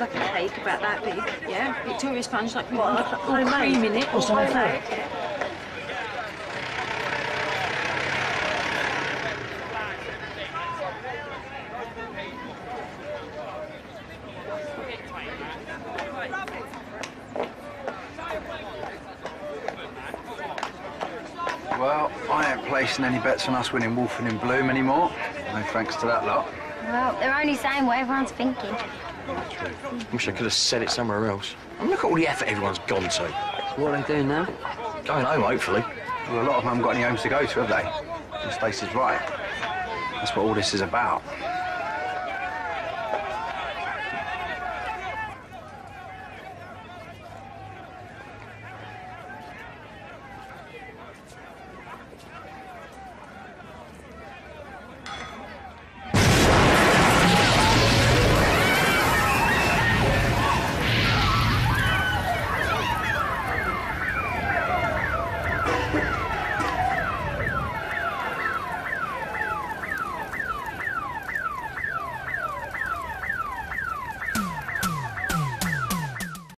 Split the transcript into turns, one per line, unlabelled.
It's like a cake about that big. Yeah, Victoria sponge like
What,
all
homemade?
cream in it.
What's
all
that.
Well, I ain't placing any bets on us winning Walford in Bloom anymore. No thanks to that lot.
Well, they're only saying what everyone's thinking.
I wish I could have said it somewhere else. And look at all the effort everyone's gone to.
What are they doing now?
Going home, hopefully.
Well, a lot of them haven't got any homes to go to, have they? And Stacey's right. That's what all this is about.